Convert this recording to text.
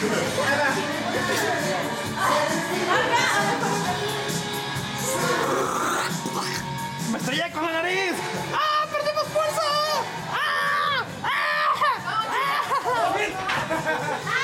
¡Me estrellé con la nariz! ¡Ah! ¡Perdemos fuerza! ¡Ah! ¡Ah! ¡Ah! ¡Ah!